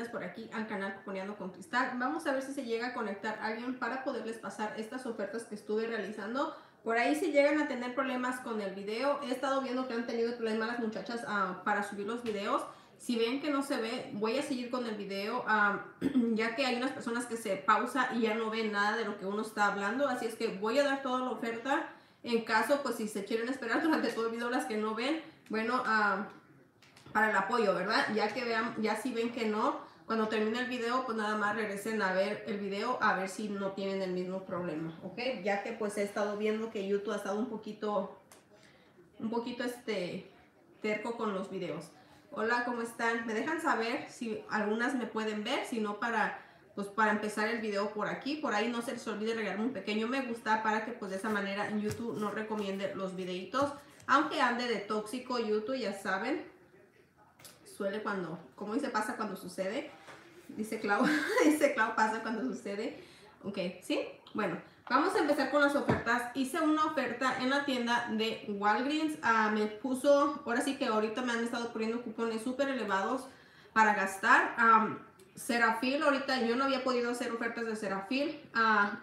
bienvenidas por aquí al canal Cuponeando con Cristal. Vamos a ver si se llega a conectar alguien para poderles pasar estas ofertas que estuve realizando. Por ahí si llegan a tener problemas con el video, he estado viendo que han tenido problemas las muchachas ah, para subir los videos. Si ven que no se ve, voy a seguir con el video, ah, ya que hay unas personas que se pausa y ya no ven nada de lo que uno está hablando. Así es que voy a dar toda la oferta. En caso, pues si se quieren esperar durante todo el video las que no ven, bueno, uh, para el apoyo, ¿verdad? Ya que vean, ya si ven que no, cuando termine el video, pues nada más regresen a ver el video a ver si no tienen el mismo problema, ¿ok? Ya que pues he estado viendo que YouTube ha estado un poquito, un poquito este, terco con los videos. Hola, ¿cómo están? Me dejan saber si algunas me pueden ver, si no para, pues para empezar el video por aquí. Por ahí no se les olvide regalarme un pequeño me gusta para que pues de esa manera YouTube no recomiende los videitos. Aunque ande de tóxico YouTube, ya saben, suele cuando, como dice, pasa cuando sucede. Dice Clau, dice Clau, pasa cuando sucede. Ok, ¿sí? Bueno, vamos a empezar con las ofertas. Hice una oferta en la tienda de Walgreens. Uh, me puso, ahora sí que ahorita me han estado poniendo cupones súper elevados para gastar. Um, Serafil, ahorita yo no había podido hacer ofertas de Serafil. Uh,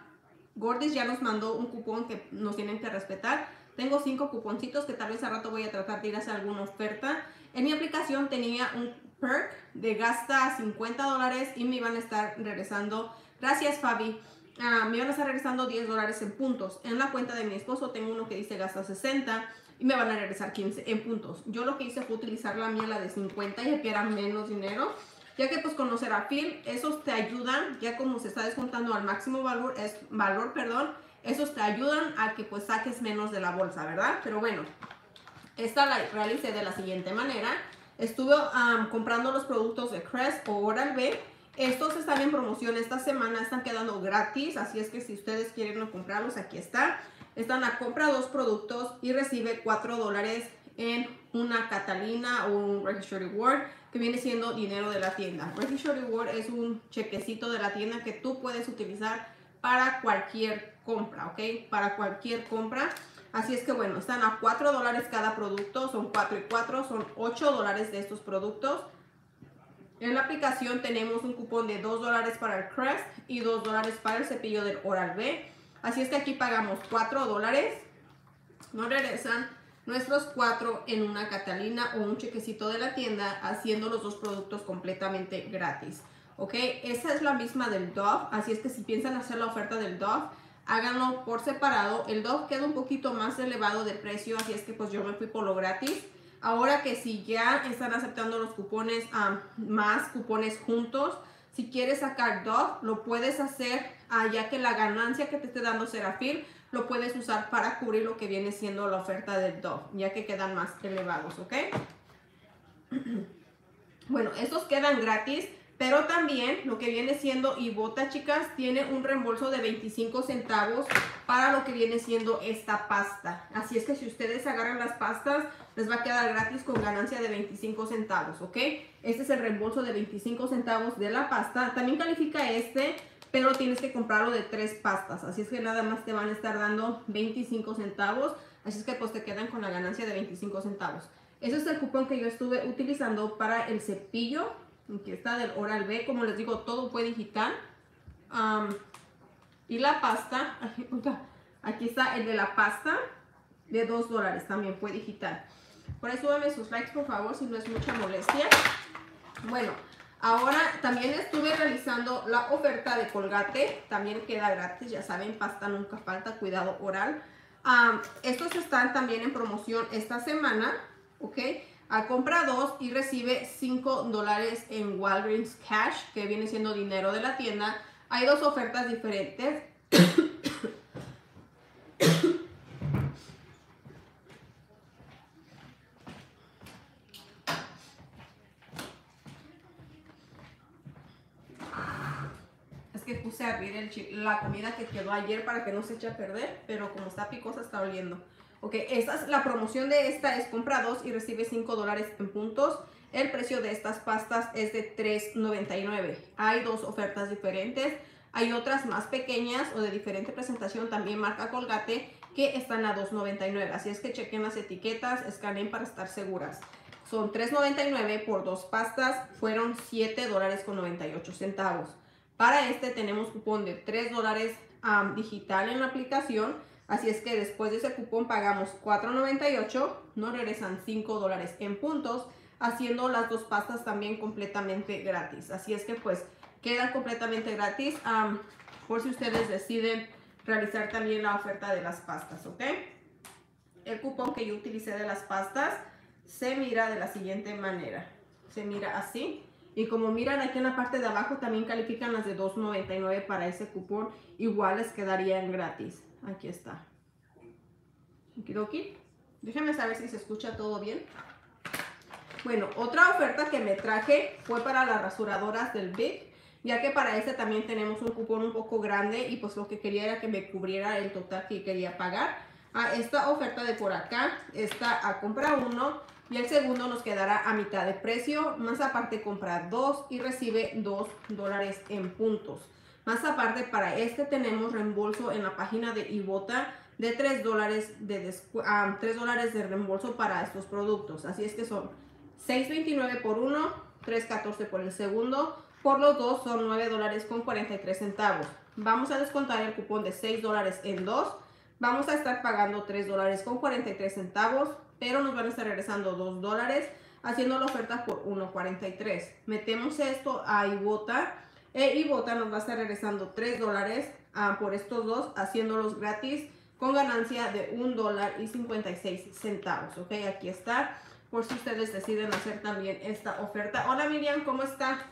Gordis ya nos mandó un cupón que nos tienen que respetar. Tengo cinco cuponcitos que tal vez a rato voy a tratar de ir a hacer alguna oferta. En mi aplicación tenía un perk de gasta 50 dólares y me iban a estar regresando, gracias Fabi, ah, me iban a estar regresando 10 dólares en puntos. En la cuenta de mi esposo tengo uno que dice gasta 60 y me van a regresar 15 en puntos. Yo lo que hice fue utilizar la mía, la de 50, ya que era menos dinero. Ya que pues conocer a Phil, esos te ayudan, ya como se está descontando al máximo valor, es, valor, perdón, esos te ayudan a que pues saques menos de la bolsa, ¿verdad? Pero bueno, esta la realicé de la siguiente manera. Estuve comprando los productos de Crest o Oral-B. Estos están en promoción esta semana, están quedando gratis, así es que si ustedes quieren comprarlos, aquí está. Están a compra dos productos y recibe 4 dólares en una Catalina o un Registry Reward que viene siendo dinero de la tienda. Registry Reward es un chequecito de la tienda que tú puedes utilizar para cualquier compra, ¿ok? Para cualquier compra. Así es que bueno, están a 4 dólares cada producto, son 4 y 4, son 8 dólares de estos productos. En la aplicación tenemos un cupón de 2 dólares para el Crest y 2 dólares para el cepillo del Oral-B. Así es que aquí pagamos 4 dólares. Nos regresan nuestros 4 en una Catalina o un chequecito de la tienda haciendo los dos productos completamente gratis. ¿Ok? Esa es la misma del Dove. Así es que si piensan hacer la oferta del Dove, háganlo por separado. El Dove queda un poquito más elevado de precio, así es que pues yo me fui por lo gratis. Ahora que si ya están aceptando los cupones, más cupones juntos, si quieres sacar Dove, lo puedes hacer, uh, ya que la ganancia que te esté dando Serafil, lo puedes usar para cubrir lo que viene siendo la oferta del Dove, ya que quedan más elevados, ¿ok? bueno, estos quedan gratis. Pero también lo que viene siendo Ibota, chicas, tiene un reembolso de 25 centavos para lo que viene siendo esta pasta. Así es que si ustedes agarran las pastas, les va a quedar gratis con ganancia de 25 centavos, ¿ok? Este es el reembolso de 25 centavos de la pasta. También califica este, pero tienes que comprarlo de tres pastas. Así es que nada más te van a estar dando 25 centavos. Así es que pues te quedan con la ganancia de 25 centavos. Ese es el cupón que yo estuve utilizando para el cepillo Aquí está del Oral B, como les digo, todo fue digital. y la pasta, aquí está el de la pasta de 2 dólares, también fue digital. Por eso súbame sus likes, por favor, si no es mucha molestia. Bueno, ahora también estuve realizando la oferta de colgate. También queda gratis, ya saben, pasta nunca falta, cuidado oral. estos están también en promoción esta semana, ¿ok? A compra dos y recibe 5 dólares en Walgreens Cash, que viene siendo dinero de la tienda. Hay dos ofertas diferentes. Es que puse a abrir la comida que quedó ayer para que no se eche a perder, pero como está picosa está oliendo. Ok, esta es, la promoción de esta es compra dos y recibe 5 dólares en puntos. El precio de estas pastas es de $3.99. Hay dos ofertas diferentes. Hay otras más pequeñas o de diferente presentación, también marca Colgate, que están a $2.99. Así es que chequen las etiquetas, escaneen para estar seguras. son $3.99 por dos pastas, fueron $7 dólares con 98 centavos. Para este tenemos cupón de 3 dólares digital en la aplicación, así es que después de ese cupón pagamos $4.98, nos regresan 5 dólares en puntos, haciendo las dos pastas también completamente gratis. Así es que pues queda completamente gratis por si ustedes deciden realizar también la oferta de las pastas, ¿ok? El cupón que yo utilicé de las pastas se mira de la siguiente manera. Se mira así. Y como miran aquí en la parte de abajo también califican las de $2.99 para ese cupón. Igual les quedarían gratis. Aquí está. Okidoki. Déjenme saber si se escucha todo bien. Bueno, otra oferta que me traje fue para las rasuradoras del Big. Ya que para este también tenemos un cupón un poco grande y pues lo que quería era que me cubriera el total que quería pagar. A esta oferta de por acá está a comprar uno y el segundo nos quedará a mitad de precio. Más aparte compra dos y recibe dos dólares en puntos. Más aparte para este tenemos reembolso en la página de Ibota de 3 dólares de, ah, dólares de reembolso para estos productos. Así es que son 6.29 por uno, 3.14 por el segundo. Por los dos son 9 dólares con 43 centavos. Vamos a descontar el cupón de 6 dólares en dos. Vamos a estar pagando 3 dólares con 43 centavos pero nos van a estar regresando 2 dólares haciendo la oferta por 1.43. Metemos esto a Ibota e Ibota nos va a estar regresando 3 dólares ah, por estos dos haciéndolos gratis con ganancia de 1 dólar y 56 centavos. Ok, aquí está por si ustedes deciden hacer también esta oferta. Hola Miriam, ¿cómo está?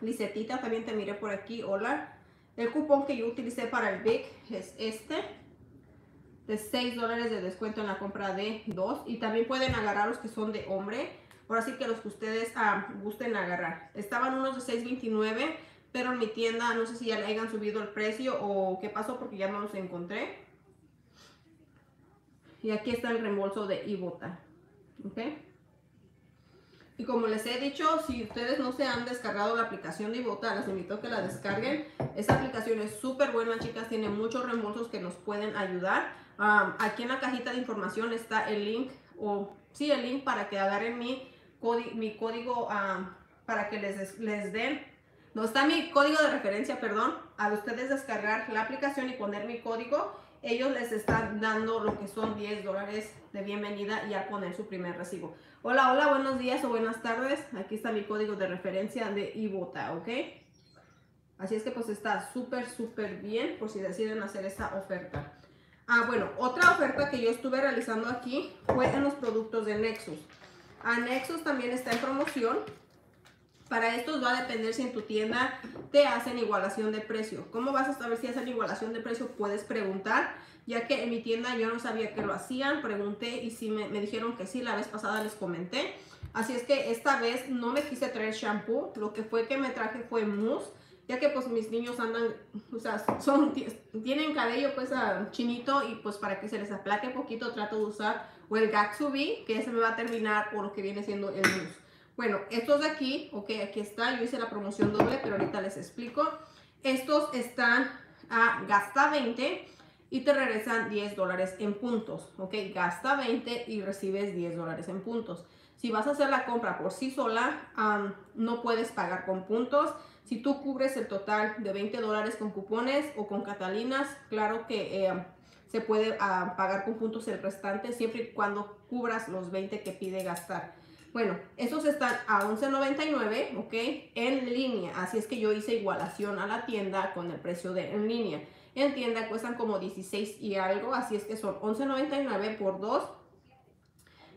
Lisetita, también te miré por aquí. Hola. El cupón que yo utilicé para el Big es este de 6 dólares de descuento en la compra de dos y también pueden agarrar los que son de hombre ahora sí que los que ustedes ah, gusten agarrar estaban unos de 6.29 pero en mi tienda no sé si ya le hayan subido el precio o qué pasó porque ya no los encontré y aquí está el reembolso de Ibota ok y como les he dicho, si ustedes no se han descargado la aplicación de Ibota, les invito a que la descarguen. Esta aplicación es súper buena, chicas. Tiene muchos reembolsos que nos pueden ayudar aquí en la cajita de información está el link, o sí, el link para que agarren mi, mi código para que les, les den, no está mi código de referencia, perdón, a ustedes descargar la aplicación y poner mi código, ellos les están dando lo que son 10 dólares de bienvenida y al poner su primer recibo. Hola, hola, buenos días o buenas tardes. Aquí está mi código de referencia de Ibota, ¿ok? Así es que pues está súper, súper bien por si deciden hacer esta oferta. Ah, bueno, otra oferta que yo estuve realizando aquí fue en los productos de Nexus. A Nexus también está en promoción. Para estos va a depender si en tu tienda te hacen igualación de precio. ¿Cómo vas a saber si hacen igualación de precio? Puedes preguntar, ya que en mi tienda yo no sabía que lo hacían. Pregunté y sí me, me dijeron que sí, la vez pasada les comenté. Así es que esta vez no me quise traer shampoo. Lo que fue que me traje fue mousse ya que pues mis niños andan, o sea, son, tienen cabello pues ah, chinito y pues para que se les aplaque poquito trato de usar o el Gatsubi, que ese me va a terminar por lo que viene siendo el mousse. Bueno, estos de aquí, ok, aquí está, yo hice la promoción doble, pero ahorita les explico. Estos están a gasta 20 y te regresan 10 dólares en puntos, ok, gasta 20 y recibes 10 dólares en puntos. Si vas a hacer la compra por sí sola, no puedes pagar con puntos si tú cubres el total de 20 dólares con cupones o con catalinas, claro que eh, se puede ah, pagar con puntos el restante siempre y cuando cubras los 20 que pide gastar. Bueno, esos están a 11.99, ¿ok? En línea, así es que yo hice igualación a la tienda con el precio de en línea. En tienda cuestan como 16 y algo, así es que son 11.99 por 2.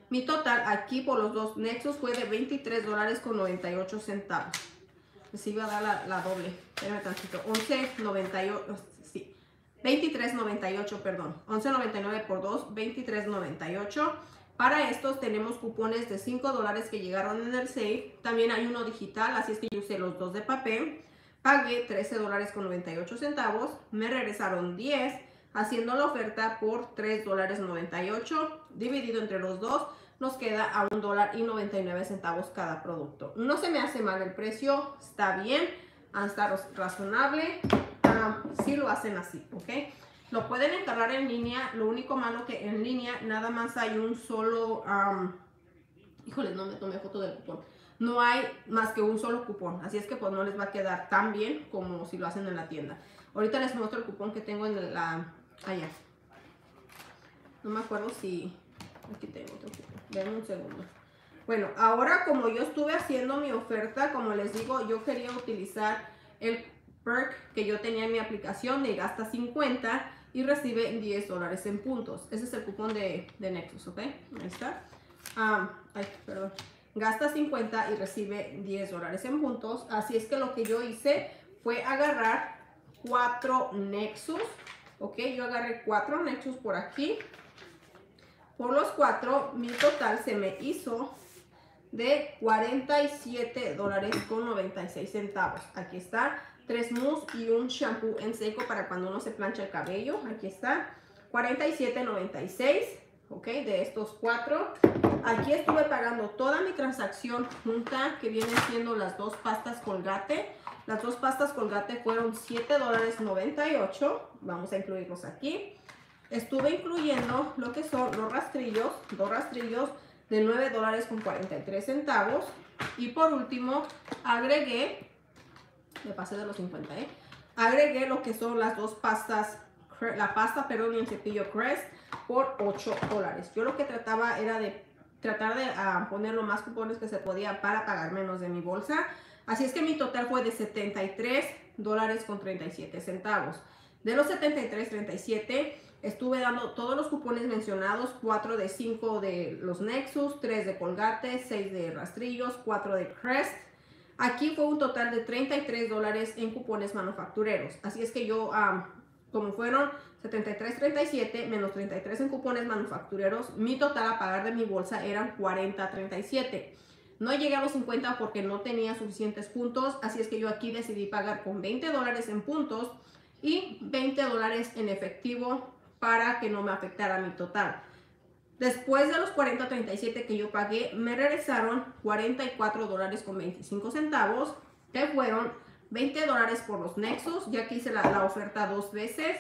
Mi total aquí por los dos Nexus fue de 23 dólares con 98 centavos sí iba a dar la, la doble. Espérame tantito. 11.98, sí. 23.98, perdón. 11.99 por 2, 23.98. Para estos tenemos cupones de 5 dólares que llegaron en el safe. También hay uno digital, así es que yo usé los dos de papel. Pagué 13 dólares con 98 centavos. Me regresaron 10, haciendo la oferta por 3 dólares 98. Dividido entre los dos, nos queda a un dólar y 99 centavos cada producto. No se me hace mal el precio, está bien, está razonable, ah, si lo hacen así, ¿ok? Lo pueden encargar en línea, lo único malo que en línea nada más hay un solo Híjole, no me tomé foto del cupón. No hay más que un solo cupón, así es que pues no les va a quedar tan bien como si lo hacen en la tienda. Ahorita les muestro el cupón que tengo en la... allá. No me acuerdo si... Aquí tengo otro cupón. Un segundo. Bueno, ahora como yo estuve haciendo mi oferta, como les digo, yo quería utilizar el perk que yo tenía en mi aplicación de gasta 50 y recibe 10 dólares en puntos. Ese es el cupón de, Nexus, ¿ok? Ahí está. Ah, ay, perdón. Gasta 50 y recibe 10 dólares en puntos. Así es que lo que yo hice fue agarrar cuatro Nexus, ¿ok? Yo agarré cuatro Nexus por aquí. Por los cuatro, mi total se me hizo de 47 dólares con 96 centavos. Aquí está, tres mousse y un shampoo en seco para cuando uno se plancha el cabello. Aquí está, 47.96, ok, de estos cuatro. Aquí estuve pagando toda mi transacción junta, que vienen siendo las dos pastas colgate. Las dos pastas colgate fueron 7 dólares 98. Vamos a incluirlos aquí. Estuve incluyendo lo que son los rastrillos, dos rastrillos de 9 dólares con 43 centavos. Y por último, agregué, me pasé de los 50, ¿eh? Agregué lo que son las dos pastas, la pasta, perdón, y el cepillo Crest por 8 dólares. Yo lo que trataba era de tratar de uh, poner lo más cupones que se podía para pagar menos de mi bolsa. Así es que mi total fue de 73 dólares con 37 centavos. De los 73.37 Estuve dando todos los cupones mencionados, 4 de 5 de los Nexus, 3 de Colgate, 6 de rastrillos, 4 de Crest. Aquí fue un total de 33 dólares en cupones manufactureros. Así es que yo, como fueron 73.37 menos 33 en cupones manufactureros, mi total a pagar de mi bolsa eran 40.37. No llegué a los 50 porque no tenía suficientes puntos, así es que yo aquí decidí pagar con 20 dólares en puntos y 20 dólares en efectivo para que no me afectara mi total. Después de los 40.37 que yo pagué, me regresaron 44 dólares con 25 centavos, que fueron 20 dólares por los Nexus, ya que hice la, oferta dos veces.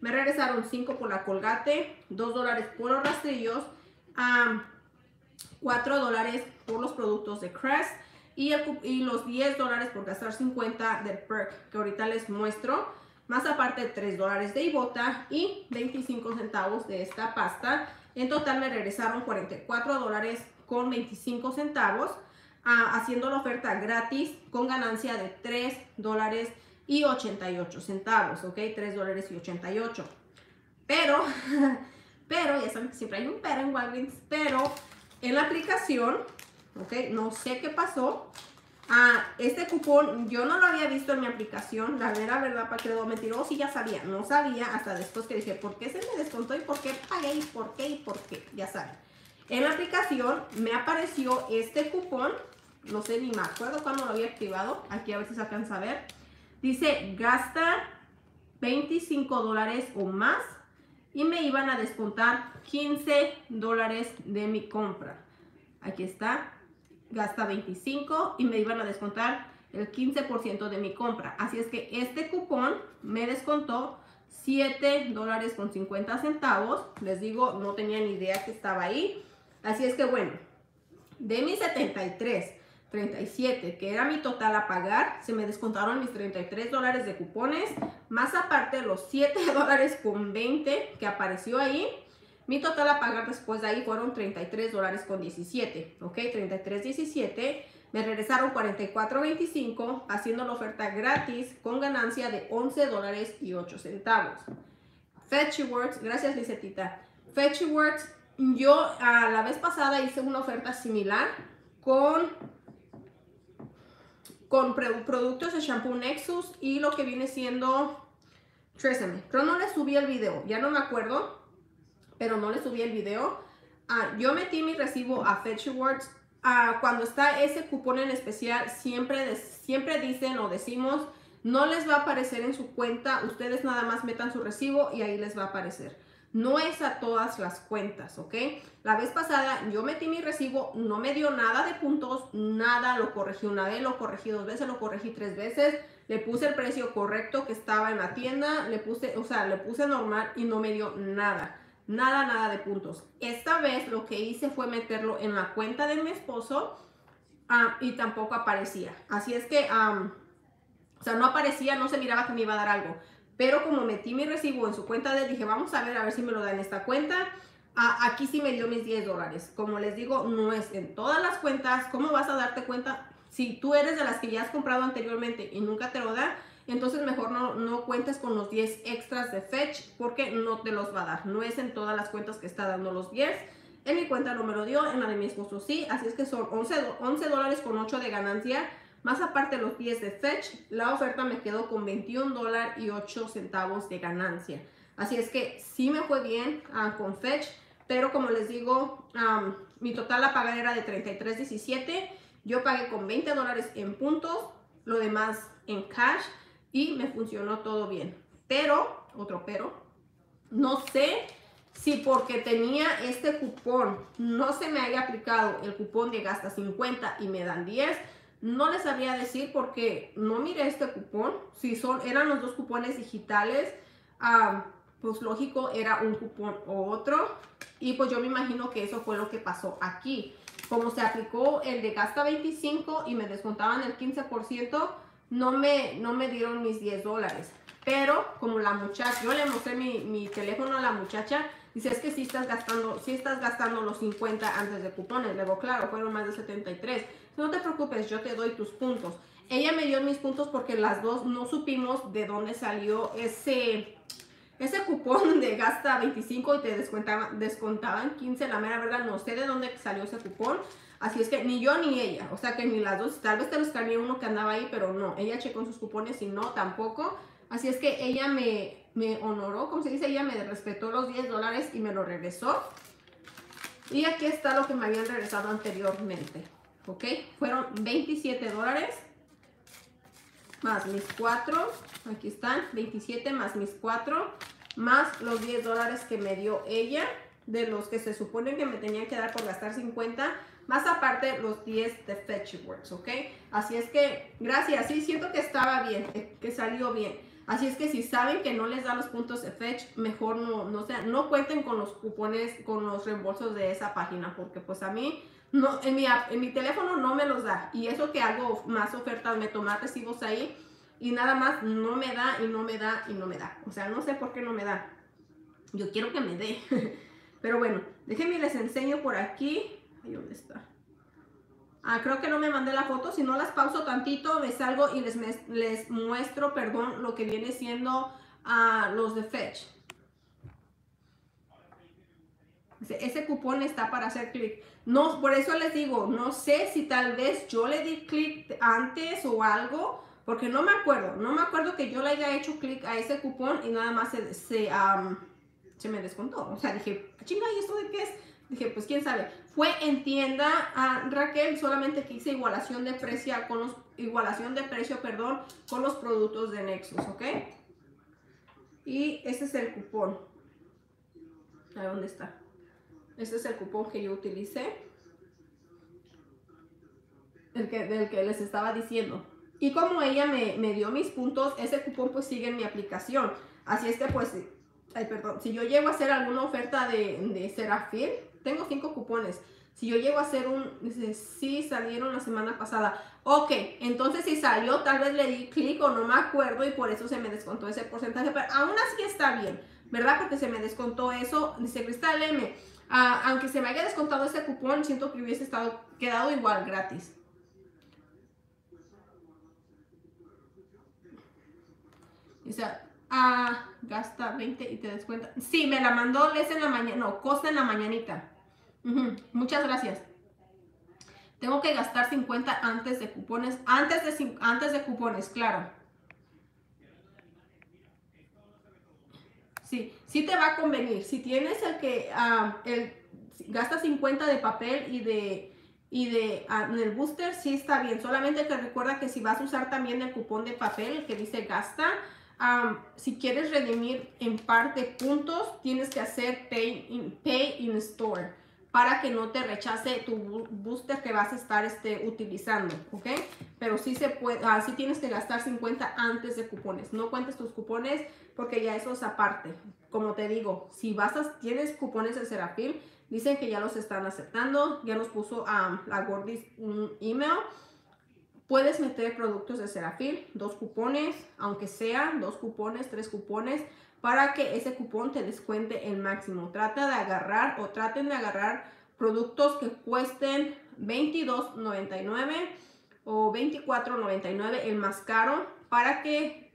Me regresaron 5 por la Colgate, 2 dólares por los rastrillos, 4 dólares por los productos de Crest y, y los 10 dólares por gastar 50 del perk que ahorita les muestro más aparte 3 dólares de ibota y 25 centavos de esta pasta. En total me regresaron 44 dólares con 25 centavos, ah, haciendo la oferta gratis con ganancia de 3 dólares y 88 centavos, ¿ok? 3 dólares y 88. Pero, pero, ya saben que siempre hay un pero en Walgreens, pero en la aplicación, ¿ok? No sé qué pasó, Ah, este cupón yo no lo había visto en mi aplicación, la verdad, verdad, para que lo mentir, oh, sí ya sabía, no sabía hasta después que dije, ¿por qué se me descontó y por qué pagué y por qué y por qué? Ya saben. En la aplicación me apareció este cupón, no sé ni me acuerdo cuándo lo había activado, aquí a ver si se alcanza a ver. Dice, gasta 25 dólares o más y me iban a descontar 15 dólares de mi compra. Aquí está, gasta 25 y me iban a descontar el 15% de mi compra. Así es que este cupón me descontó 7 dólares con 50 centavos. Les digo, no tenía ni idea que estaba ahí. Así es que bueno, de mis 73, 37, que era mi total a pagar, se me descontaron mis 33 dólares de cupones, más aparte los 7 dólares con 20 que apareció ahí mi total a pagar después de ahí fueron 33 dólares con 17, ¿ok? 33.17. Me regresaron 44.25 haciendo la oferta gratis con ganancia de 11 dólares y 8 centavos. Fetchyworks, gracias Lisetita. Fetchyworks, yo a la vez pasada hice una oferta similar con, con productos de shampoo Nexus y lo que viene siendo Tresemme. Pero no le subí el video, ya no me acuerdo pero no le subí el video. Ah, yo metí mi recibo a Fetch Rewards. Ah, cuando está ese cupón en especial, siempre, siempre dicen o decimos, no les va a aparecer en su cuenta. Ustedes nada más metan su recibo y ahí les va a aparecer. No es a todas las cuentas, ¿ok? La vez pasada yo metí mi recibo, no me dio nada de puntos, nada, lo corregí una vez, lo corregí dos veces, lo corregí tres veces, le puse el precio correcto que estaba en la tienda, le puse, o sea, le puse normal y no me dio nada. Nada, nada de puntos. Esta vez lo que hice fue meterlo en la cuenta de mi esposo ah, y tampoco aparecía. Así es que, o sea, no aparecía, no se miraba que me iba a dar algo. Pero como metí mi recibo en su cuenta de, dije, vamos a ver, a ver si me lo da en esta cuenta. Ah, aquí sí me dio mis 10 dólares. Como les digo, no es en todas las cuentas. ¿Cómo vas a darte cuenta? Si tú eres de las que ya has comprado anteriormente y nunca te lo da, entonces mejor no, no cuentes con los 10 extras de Fetch porque no te los va a dar. No es en todas las cuentas que está dando los 10. En mi cuenta no me lo dio, en la de mi esposo sí, así es que son 11, 11 dólares con 8 de ganancia, más aparte los 10 de Fetch, la oferta me quedó con 21 dólares y 8 centavos de ganancia. Así es que sí me fue bien uh, con Fetch, pero como les digo, um, mi total a pagar era de 33.17, yo pagué con 20 dólares en puntos, lo demás en cash y me funcionó todo bien. Pero, otro pero, no sé si porque tenía este cupón no se me haya aplicado el cupón de gasta 50 y me dan 10, no les sabría decir porque no miré este cupón. Si son, eran los dos cupones digitales, pues lógico era un cupón o otro. Y pues yo me imagino que eso fue lo que pasó aquí. Como se aplicó el de gasta 25 y me descontaban el 15%, no me, no me dieron mis 10 dólares. Pero como la muchacha, yo le mostré mi, mi teléfono a la muchacha, dice, es que si estás gastando, si estás gastando los 50 antes de cupones. Luego, claro, fueron más de 73. No te preocupes, yo te doy tus puntos. Ella me dio mis puntos porque las dos no supimos de dónde salió ese, ese cupón de gasta 25 y te descontaban, descontaban 15. La mera verdad, no sé de dónde salió ese cupón. Así es que ni yo ni ella, o sea que ni las dos, tal vez te los cambié uno que andaba ahí, pero no, ella checó sus cupones y no, tampoco. Así es que ella me, me honoró, como se dice, ella me respetó los 10 dólares y me lo regresó. Y aquí está lo que me habían regresado anteriormente, ¿ok? Fueron 27 dólares más mis 4, aquí están, 27 más mis 4, más los 10 dólares que me dio ella, de los que se supone que me tenían que dar por gastar 50, más aparte los 10 de Fetchworks, ¿ok? Así es que, gracias, sí, siento que estaba bien, que salió bien. Así es que si saben que no les da los puntos de Fetch, mejor no, no, sea, no cuenten con los cupones, con los reembolsos de esa página, porque pues a mí, no, en, mi, en mi teléfono no me los da. Y eso que hago más ofertas, me toma recibos ahí y nada más no me da y no me da y no me da. O sea, no sé por qué no me da. Yo quiero que me dé. Pero bueno, déjenme les enseño por aquí Ah, creo que no me mandé la foto. Si no las pauso tantito, me salgo y les, les muestro, perdón, lo que viene siendo a los de Fetch. Ese, cupón está para hacer clic. No, por eso les digo, no sé si tal vez yo le di clic antes o algo, porque no me acuerdo. No me acuerdo que yo le haya hecho clic a ese cupón y nada más se, se, se me descontó. O sea, dije, chinga, ¿y esto de qué es? Dije, pues quién sabe. Fue en tienda a Raquel, solamente que hice igualación de precio con los igualación de precio, perdón, con los productos de Nexus, ¿ok? Y este es el cupón. ¿A dónde está? Este es el cupón que yo utilicé. El que, del que les estaba diciendo. Y como ella me, me dio mis puntos, ese cupón pues sigue en mi aplicación. Así es que pues, ay, perdón, si yo llego a hacer alguna oferta de, de Serafil, tengo cinco cupones. Si yo llego a hacer un, dice, sí salieron la semana pasada. Ok, entonces si salió, tal vez le di clic o no me acuerdo y por eso se me descontó ese porcentaje. Pero aún así está bien, ¿verdad? Porque se me descontó eso. Dice Cristal M, ah, aunque se me haya descontado ese cupón, siento que hubiese estado, quedado igual gratis. Dice, ah, gasta 20 y te descuenta. Sí, me la mandó Les en la mañana, no, Costa en la mañanita. Muchas gracias. Tengo que gastar 50 antes de cupones. Antes de, antes de cupones, claro. Sí, sí te va a convenir. Si tienes el que ah, el, gasta 50 de papel y de y de ah, el booster, sí está bien. Solamente que recuerda que si vas a usar también el cupón de papel que dice gasta, ah, si quieres redimir en parte puntos, tienes que hacer pay in, pay in store para que no te rechace tu booster que vas a estar este, utilizando, ¿ok? Pero sí se puede, así tienes que gastar 50 antes de cupones. No cuentes tus cupones porque ya eso es aparte. Como te digo, si vas tienes cupones de Serafil, dicen que ya los están aceptando, ya nos puso a la Gordis un email. Puedes meter productos de Serafil, dos cupones, aunque sea dos cupones, tres cupones, para que ese cupón te descuente el máximo. Trata de agarrar o traten de agarrar productos que cuesten $22.99 o $24.99 el más caro para que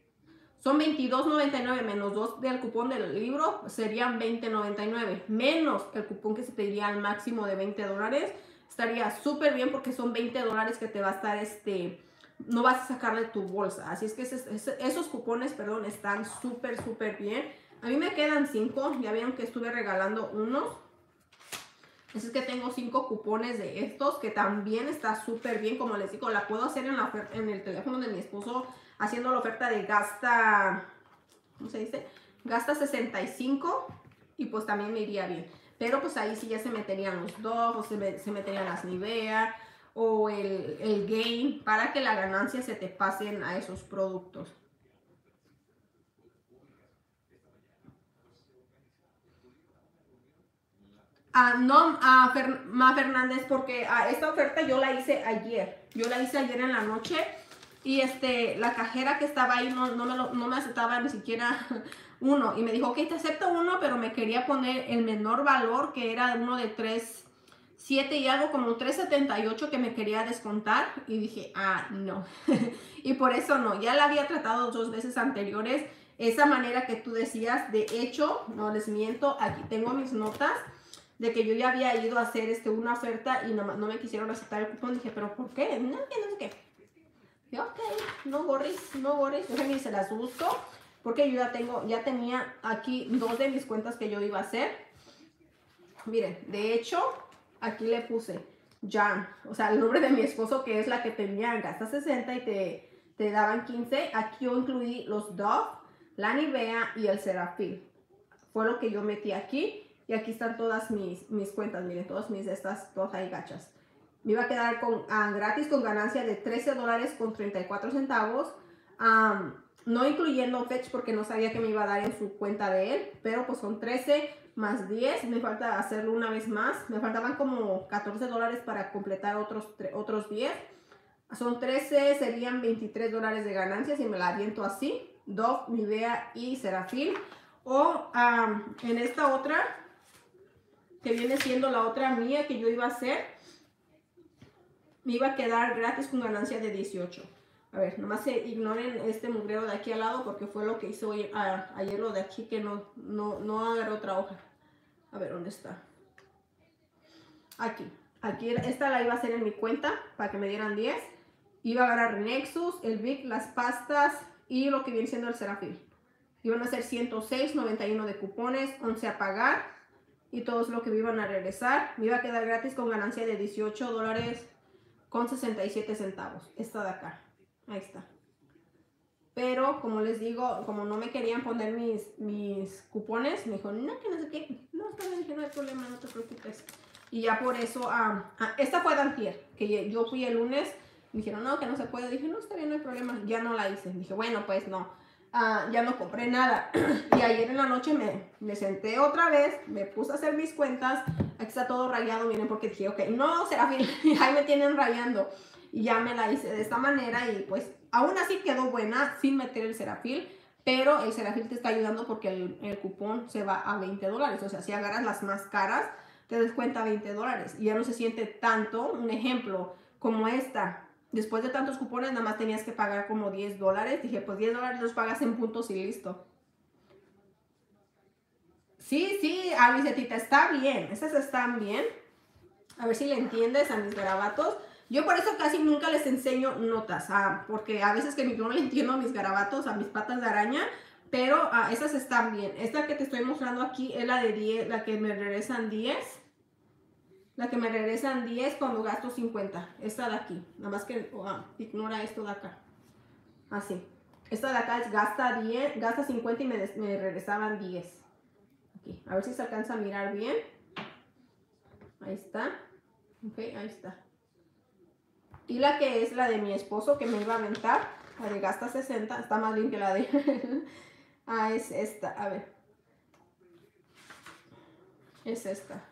son $22.99 menos 2 del cupón del libro serían $20.99 menos el cupón que se pediría al máximo de 20 dólares estaría súper bien porque son 20 dólares que te va a estar este no vas a sacar de tu bolsa. Así es que esos cupones, perdón, están súper, súper bien. A mí me quedan 5. Ya vieron que estuve regalando unos. Así es que tengo 5 cupones de estos que también está súper bien. Como les digo, la puedo hacer en, la en el teléfono de mi esposo haciendo la oferta de gasta, ¿cómo se dice? Gasta 65 y pues también me iría bien. Pero pues ahí sí ya se meterían los dos, o se, se meterían las Nivea, o el, el gain para que la ganancia se te pasen a esos productos. Ah, no, a Ma Fernández, porque a esta oferta yo la hice ayer. Yo la hice ayer en la noche. Y este, la cajera que estaba ahí no, no, me, no me aceptaba ni siquiera uno. Y me dijo, ok, te acepto uno, pero me quería poner el menor valor, que era uno de tres 7 y algo como 3.78 que me quería descontar y dije, ah, no. y por eso no, ya la había tratado dos veces anteriores. Esa manera que tú decías, de hecho, no les miento, aquí tengo mis notas de que yo ya había ido a hacer este, una oferta y no, no me quisieron aceptar el cupón. Dije, pero ¿por qué? No, no sé qué. Y ok, no borres, no borres. Déjenme se las busco porque yo ya tengo, ya tenía aquí dos de mis cuentas que yo iba a hacer. Miren, de hecho, aquí le puse Jan, o sea, el nombre de mi esposo que es la que tenía gasta 60 y te, te daban 15. Aquí yo incluí los Dove, la Nivea y el Serafil. Fue lo que yo metí aquí. Y aquí están todas mis, mis cuentas, miren, todas mis estas, todas ahí gachas. Me iba a quedar con ah, gratis con ganancia de 13 dólares con 34 centavos. No incluyendo Fetch porque no sabía que me iba a dar en su cuenta de él. Pero pues son 13 más 10, me falta hacerlo una vez más, me faltaban como 14 dólares para completar otros, otros 10, son 13, serían 23 dólares de ganancias y me la aviento así, Dove, Nivea y Serafil, o en esta otra, que viene siendo la otra mía que yo iba a hacer, me iba a quedar gratis con ganancia de 18. A ver, nomás se ignoren este mugrero de aquí al lado porque fue lo que hizo ayer lo de aquí que no, no, no agarró otra hoja. A ver, ¿dónde está? Aquí. Aquí, esta la iba a hacer en mi cuenta para que me dieran 10. Iba a agarrar Nexus, el Vic, las pastas y lo que viene siendo el Serafil. Iban a ser 106.91 de cupones, 11 a pagar y todo lo que me iban a regresar. Me iba a quedar gratis con ganancia de 18 dólares con 67 centavos. Esta de acá. Ahí está. Pero como les digo, como no me querían poner mis, mis cupones, me dijo, no, que no sé qué. No, está bien, no hay problema, no te preocupes. Y ya por eso, ah, ah, esta fue Dantier, que yo fui el lunes. Me dijeron, no, que no se puede. Dije, no, está bien, no hay problema. Ya no la hice. Dije, bueno, pues no. Ah, ya no compré nada. y ayer en la noche me, me senté otra vez, me puse a hacer mis cuentas. Aquí está todo rayado, miren, porque dije, ok, no, será ahí me tienen rayando. Y ya me la hice de esta manera y pues aún así quedó buena sin meter el Serafil. Pero el Serafil te está ayudando porque el, cupón se va a 20 dólares. O sea, si agarras las más caras, te descuenta 20 dólares. Y ya no se siente tanto. Un ejemplo, como esta. Después de tantos cupones, nada más tenías que pagar como 10 dólares. Dije, pues 10 dólares los pagas en puntos y listo. Sí, sí, Alisetita, está bien. Esas están bien. A ver si le entiendes a mis garabatos. Yo por eso casi nunca les enseño notas, ah, porque a veces que yo no le entiendo a mis garabatos, a mis patas de araña, pero ah, esas están bien. Esta que te estoy mostrando aquí es la de 10, la que me regresan 10. La que me regresan 10 cuando gasto 50. Esta de aquí. Nada más que oh, ah, ignora esto de acá. Así. Esta de acá es gasta 10, gasta 50 y me, me regresaban 10. Aquí. A ver si se alcanza a mirar bien. Ahí está. Ok, ahí está. Y la que es la de mi esposo que me iba a aventar, la de gasta 60, está más limpia la de... ah, es esta, a ver. Es esta.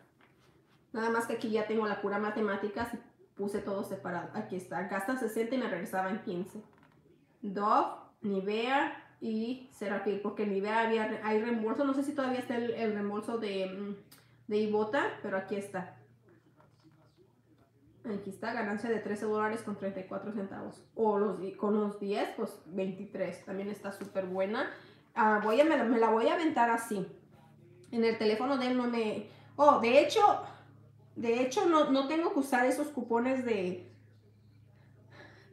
Nada más que aquí ya tengo la pura matemáticas y puse todo separado. Aquí está, gasta 60 y me regresaba en 15. Dove, Nivea y Serapil, porque Nivea había, hay reembolso, no sé si todavía está el, el reembolso de, mm, de Ibota, pero aquí está. Aquí está, ganancia de 13 dólares con 34 centavos. O los, con los 10, pues 23. También está súper buena. Ah, voy a, me, la voy a aventar así. En el teléfono de él no me... Oh, de hecho, de hecho no, no tengo que usar esos cupones de...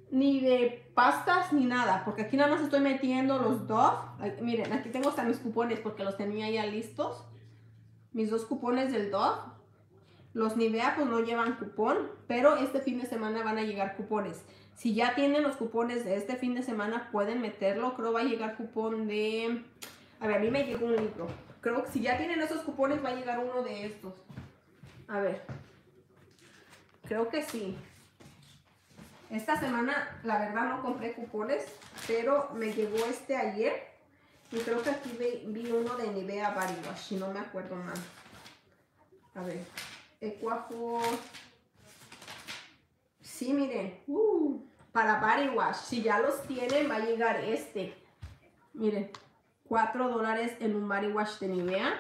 Ni de pastas ni nada. Porque aquí nada más estoy metiendo los dos. Miren, aquí tengo hasta mis cupones porque los tenía ya listos. Mis dos cupones del Dove los Nivea pues no llevan cupón, pero este fin de semana van a llegar cupones. Si ya tienen los cupones de este fin de semana, pueden meterlo. Creo va a llegar cupón de... A ver, a mí me llegó un libro. Creo que si ya tienen esos cupones, va a llegar uno de estos. A ver. Creo que sí. Esta semana, la verdad, no compré cupones, pero me llegó este ayer. Y creo que aquí vi, uno de Nivea Body si no me acuerdo mal. A ver. Ecuafor. Sí, miren. Uh, para body wash. Si ya los tienen, va a llegar este. Miren. 4 dólares en un body wash de Nivea.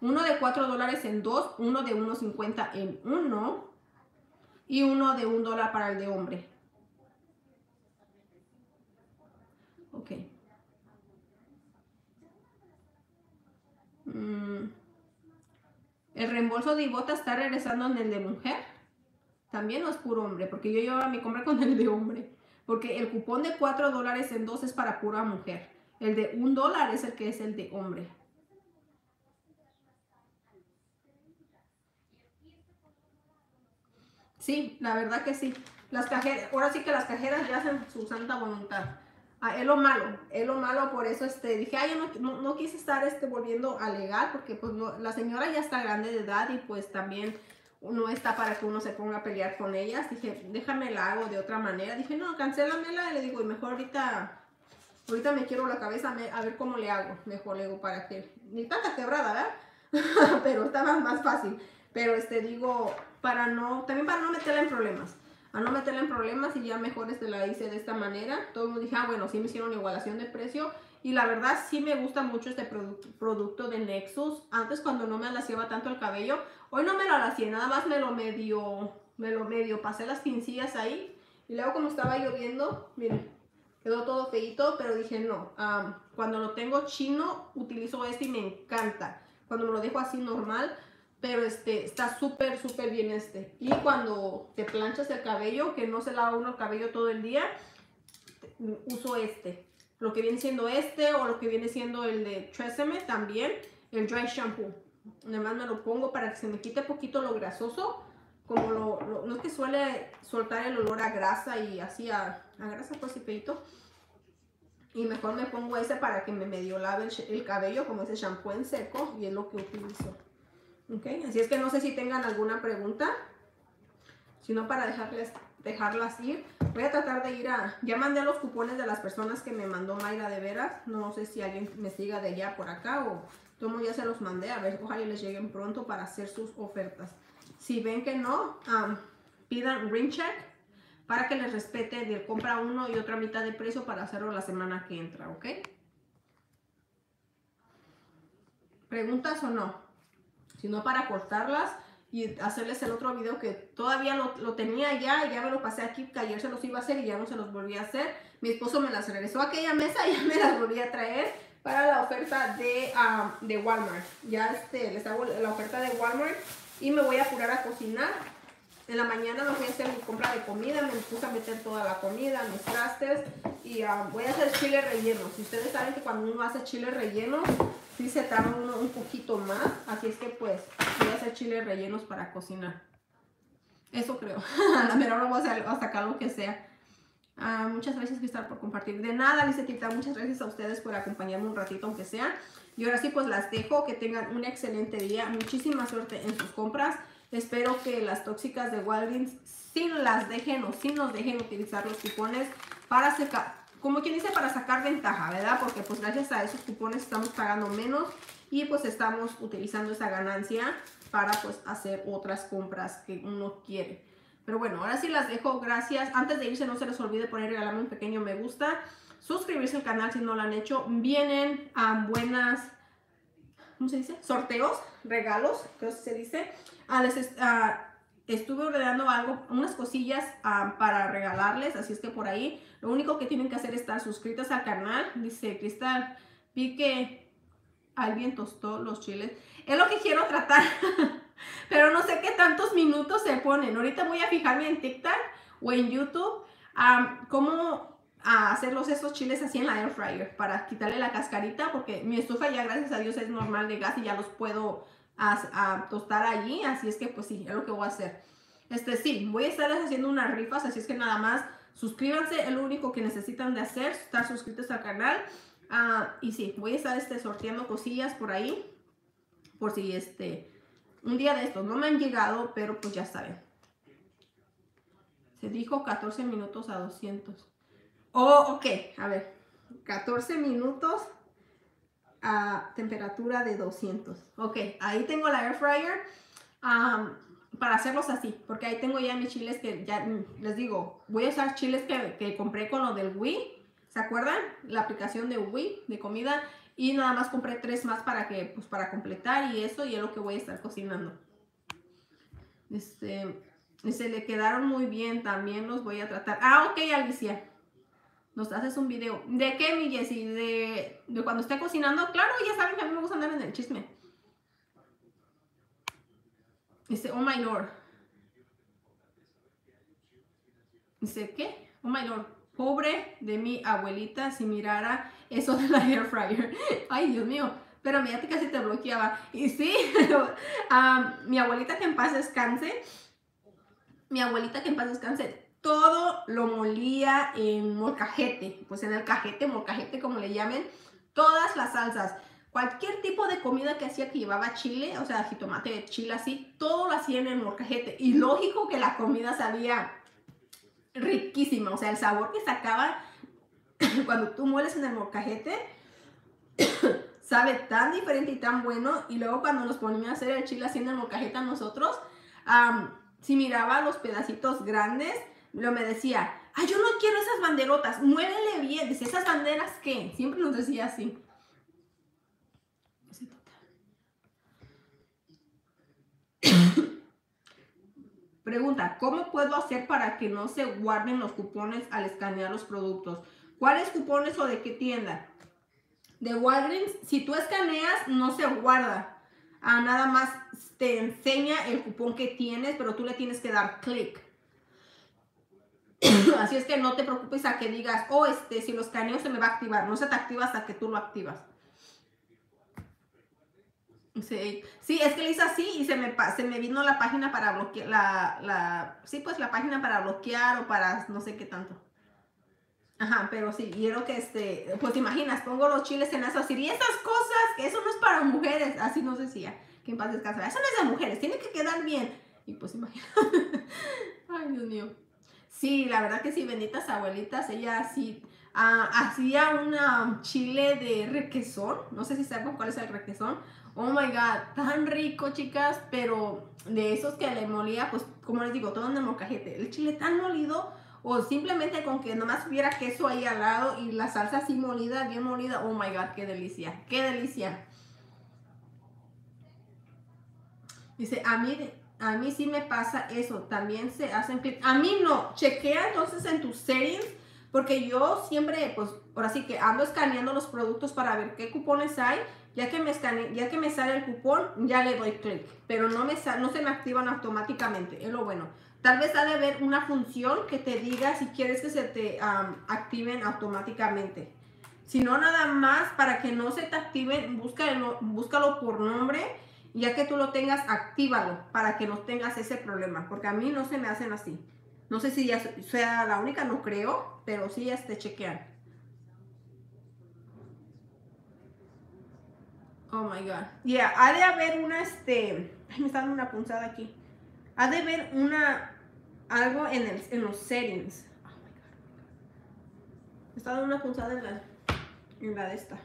Uno de 4 dólares en dos. Uno de 1.50 en uno. Y uno de 1 dólar para el de hombre. Ok. Mm. El reembolso de Ibota está regresando en el de mujer. También no es puro hombre, porque yo llevo mi compra con el de hombre. Porque el cupón de 4 dólares en dos es para pura mujer. El de 1 dólar es el que es el de hombre. Sí, la verdad que sí. Las cajeras, ahora sí que las cajeras ya hacen su santa voluntad. Ah, es lo malo, es lo malo, por eso este, dije, ay, yo no, no, quise estar este, volviendo a legal, porque pues la señora ya está grande de edad y pues también no está para que uno se ponga a pelear con ellas. Dije, déjame la hago de otra manera. Dije, no, cancélamela y le digo, y mejor ahorita, ahorita me quiero la cabeza a ver cómo le hago. Mejor le digo, para que, ni tanta quebrada, ¿verdad? Pero estaba más fácil. Pero este, digo, para no, también para no meterla en problemas a no meterla en problemas y ya mejor este la hice de esta manera. Todo el mundo dije, ah, bueno, sí me hicieron igualación de precio. Y la verdad sí me gusta mucho este producto de Nexus. Antes cuando no me alaciaba tanto el cabello, hoy no me lo alacié, nada más me lo medio, me lo medio, pasé las pincillas ahí. Y luego como estaba lloviendo, miren, quedó todo feito, pero dije no, cuando lo tengo chino utilizo este y me encanta. Cuando me lo dejo así normal, pero este, está súper, súper bien este. Y cuando te planchas el cabello, que no se lava uno el cabello todo el día, uso este. Lo que viene siendo este o lo que viene siendo el de Tresemme también, el Dry Shampoo. Además me lo pongo para que se me quite poquito lo grasoso. Como lo, no es que suele soltar el olor a grasa y así a, grasa pues y peito. Y mejor me pongo ese para que me medio lave el, el cabello como ese shampoo en seco y es lo que utilizo. Así es que no sé si tengan alguna pregunta. Si no, para dejarles, dejarlas ir. Voy a tratar de ir a... Ya mandé los cupones de las personas que me mandó Mayra de veras. No sé si alguien me siga de allá por acá o... Tomo ya se los mandé. A ver, ojalá les lleguen pronto para hacer sus ofertas. Si ven que no, pidan ring check para que les respete de compra uno y otra mitad de precio para hacerlo la semana que entra, ¿ok? ¿Preguntas o no? Sino para cortarlas y hacerles el otro video que todavía lo, tenía ya, ya me lo pasé aquí, que ayer se los iba a hacer y ya no se los volví a hacer. Mi esposo me las regresó a aquella mesa y ya me las volví a traer para la oferta de, de Walmart. Ya este, les hago la oferta de Walmart y me voy a apurar a cocinar. En la mañana me voy a hacer mi compra de comida, me puse a meter toda la comida, mis trastes y ah, voy a hacer chile relleno. Si ustedes saben que cuando uno hace chile relleno, sí se tarda uno un poquito más. Así es que pues voy a hacer chiles rellenos para cocinar. Eso creo. a la mera voy a sacar lo que sea. Ah, muchas gracias Cristal por compartir. De nada, Tita, muchas gracias a ustedes por acompañarme un ratito aunque sea. Y ahora sí pues las dejo, que tengan un excelente día, muchísima suerte en sus compras Espero que las tóxicas de Walgreens sí las dejen o sí nos dejen utilizar los cupones para sacar, como quien dice, para sacar ventaja, ¿verdad? Porque pues gracias a esos cupones estamos pagando menos y pues estamos utilizando esa ganancia para pues hacer otras compras que uno quiere. Pero bueno, ahora sí las dejo. Gracias. Antes de irse, no se les olvide poner regalarme un pequeño me gusta. Suscribirse al canal si no lo han hecho. Vienen a buenas, ¿cómo se dice? Sorteos, regalos, creo que se dice. Ah, ah, estuve ordenando algo, unas cosillas ah, para regalarles, así es que por ahí lo único que tienen que hacer es estar suscritas al canal. Dice Cristal, vi que alguien tostó los chiles. Es lo que quiero tratar. Pero no sé qué tantos minutos se ponen. Ahorita voy a fijarme en TikTok o en YouTube cómo hacerlos esos chiles así en la air fryer para quitarle la cascarita porque mi estufa ya gracias a Dios es normal de gas y ya los puedo tostar allí. Así es que pues sí, es lo que voy a hacer. Este sí, voy a estar haciendo unas rifas, así es que nada más suscríbanse, es lo único que necesitan de hacer, estar suscritos al canal. Ah, y sí, voy a estar este, sorteando cosillas por ahí, por si este, un día de estos. No me han llegado, pero pues ya saben. Se dijo 14 minutos a 200. Oh, ok. A ver. 14 minutos a temperatura de 200. Ok, ahí tengo la air fryer para hacerlos así, porque ahí tengo ya mis chiles que ya les digo, voy a usar chiles que, que compré con lo del Wii. ¿Se acuerdan? La aplicación de Wii de comida. Y nada más compré tres más para que, pues para completar y eso, y es lo que voy a estar cocinando. Este, se le quedaron muy bien, también los voy a tratar. Ah, ok, Alicia. Nos haces un video. ¿De qué, mi Jessie? ¿De, ¿De cuando esté cocinando? Claro, ya saben que a mí me gusta andar en el chisme. Dice, oh my lord. Dice, ¿qué? Oh my lord. Pobre de mi abuelita si mirara eso de la air fryer. Ay, Dios mío. Pero mira casi te bloqueaba. Y sí, mi abuelita que en paz descanse, mi abuelita que en paz descanse, todo lo molía en molcajete, pues en el cajete, molcajete como le llamen, todas las salsas. Cualquier tipo de comida que hacía que llevaba chile, o sea, jitomate, chile así, todo lo hacía en el molcajete. Y lógico que la comida sabía riquísima, o sea, el sabor que sacaba cuando tú mueles en el molcajete, sabe tan diferente y tan bueno. Y luego cuando nos poníamos a hacer el chile haciendo el molcajete a nosotros, si miraba los pedacitos grandes, lo me decía, ay, yo no quiero esas banderotas, muélele bien. Dice, ¿esas banderas qué? Siempre nos decía así. Pregunta, ¿cómo puedo hacer para que no se guarden los cupones al escanear los productos? ¿Cuáles cupones o de qué tienda? De Walgreens, si tú escaneas, no se guarda. Ah, nada más te enseña el cupón que tienes, pero tú le tienes que dar clic. Así es que no te preocupes a que digas, oh, este, si lo escaneo se me va a activar. No se te activa hasta que tú lo activas. Sí, sí, es que le hice así y se me, se me vino la página para bloquear, la, la, sí, pues la página para bloquear o para no sé qué tanto. Ajá, pero sí, y que este, pues imaginas, pongo los chiles en eso así, y esas cosas, que eso no es para mujeres, así nos decía, que en paz descansa, eso no es de mujeres, tiene que quedar bien. Y pues imagina, ay Dios mío. Sí, la verdad que sí, benditas abuelitas, ella sí, ah, hacía una chile de requesón, no sé si saben cuál es el requesón, Oh my god, tan rico, chicas, pero de esos que le molía, pues como les digo, todo en el mocajete. El chile tan molido, o simplemente con que nomás hubiera queso ahí al lado y la salsa así molida, bien molida. Oh my god, qué delicia, qué delicia. Dice, a mí, a mí sí me pasa eso, también se hacen clic. A mí no, chequea entonces en tus settings, porque yo siempre, pues, ahora sí que ando escaneando los productos para ver qué cupones hay ya que, me ya que me sale el cupón, ya le doy clic, pero no, me no se me activan automáticamente, es lo bueno. Tal vez ha de haber una función que te diga si quieres que se te activen automáticamente. Si no, nada más, para que no se te activen, búscalo, búscalo por nombre, ya que tú lo tengas, actívalo, para que no tengas ese problema, porque a mí no se me hacen así. No sé si ya sea la única, no creo, pero sí ya te chequean. Oh my god. Yeah, ha de haber una, este. Me está dando una punzada aquí. Ha de ver una, algo en, el, en los settings. Oh my God. Está dando una punzada en la, en la de esta.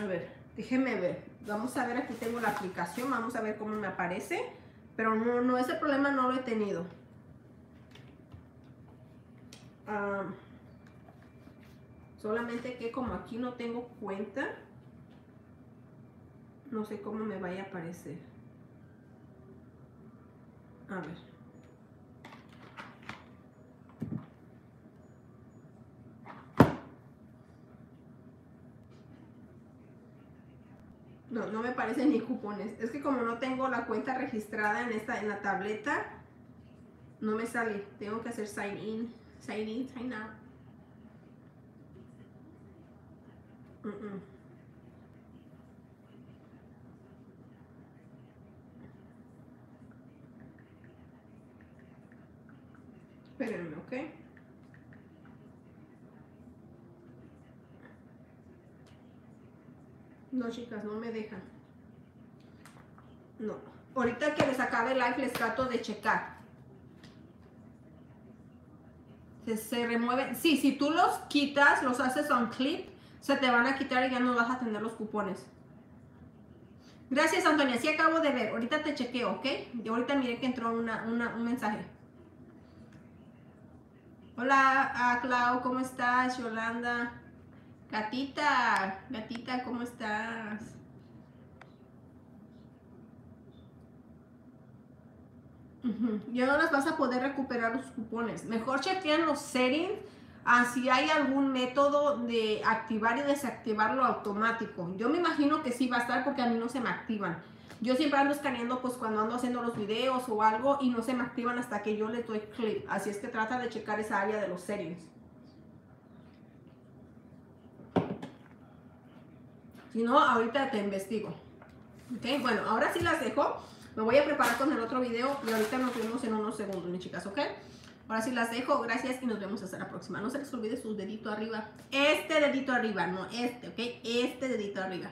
A ver, déjenme ver. Vamos a ver, aquí tengo la aplicación. Vamos a ver cómo me aparece. Pero no, no, ese problema no lo he tenido. Ah, solamente que como aquí no tengo cuenta, no sé cómo me vaya a aparecer. A ver. No, no me parecen ni cupones. Es que como no tengo la cuenta registrada en esta, en la tableta, no me sale. Tengo que hacer sign in, sign in, sign out. Espérenme, ¿ok? No, chicas, no me dejan. No. Ahorita que les acabe el live les trato de checar. Se, se remueven. Sí, si tú los quitas, los haces on clip, se te van a quitar y ya no vas a tener los cupones. Gracias, Antonia. Sí acabo de ver. Ahorita te chequeo, ¿ok? Y ahorita miré que entró una, un mensaje. Hola, ah, Clau, ¿cómo estás? Yolanda. Gatita, gatita, ¿cómo estás? Ya no las vas a poder recuperar los cupones. Mejor chequean los settings a si hay algún método de activar y desactivarlo automático. Yo me imagino que sí va a estar porque a mí no se me activan. Yo siempre ando escaneando pues cuando ando haciendo los videos o algo y no se me activan hasta que yo le doy clic. Así es que trata de checar esa área de los settings. Si no, ahorita te investigo. Ok, bueno, ahora sí las dejo. Me voy a preparar con el otro video y ahorita nos vemos en unos segundos, mis chicas, ¿ok? Ahora sí las dejo, gracias y nos vemos hasta la próxima. No se les olvide su dedito arriba. Este dedito arriba, no este, ¿ok? Este dedito arriba.